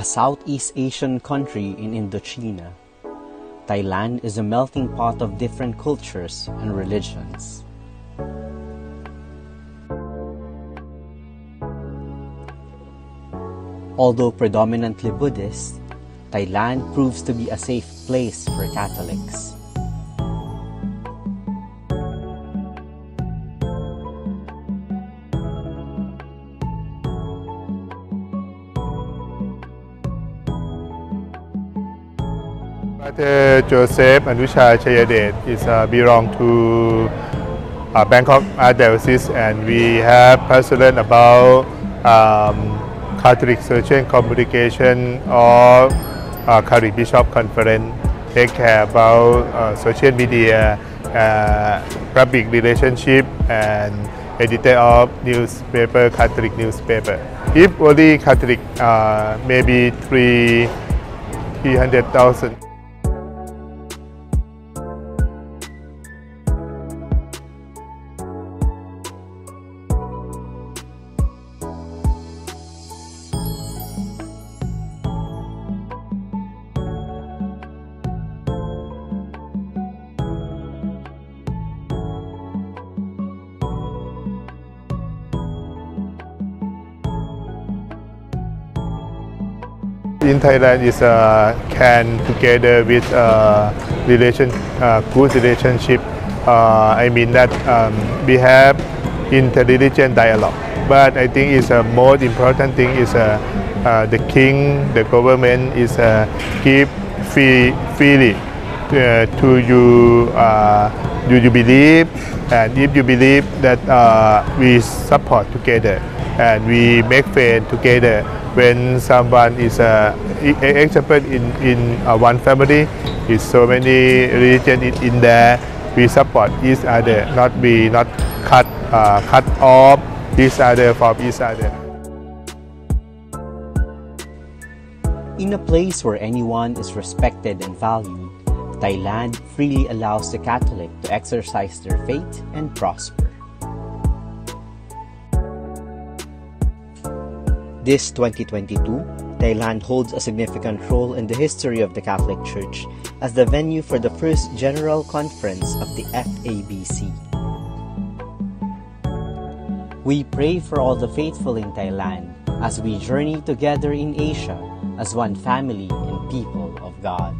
a Southeast Asian country in Indochina, Thailand is a melting pot of different cultures and religions. Although predominantly Buddhist, Thailand proves to be a safe place for Catholics. Father Joseph Anusha Chayadet is uh, belong to uh, Bangkok Archdiocese and we have president about um, Catholic Social Communication or uh, Catholic Bishop Conference take care about uh, social media, uh, public relationship and editor of newspaper, Catholic newspaper. If only Catholic, uh, maybe three, 300,000. In Thailand is uh, can together with uh, relation uh, good relationship. Uh, I mean that um, we have interreligion dialogue. But I think is a most important thing is uh, uh, the king, the government is uh, give free freely uh, to you. Uh, do you believe? And if you believe that uh, we support together and we make faith together when someone is uh, example in in uh, one family is so many religion in, in there we support each other not be not cut uh, cut off each other from each other In a place where anyone is respected and valued, Thailand freely allows the Catholic to exercise their faith and prosper. This 2022, Thailand holds a significant role in the history of the Catholic Church as the venue for the first General Conference of the FABC. We pray for all the faithful in Thailand as we journey together in Asia as one family and people of God.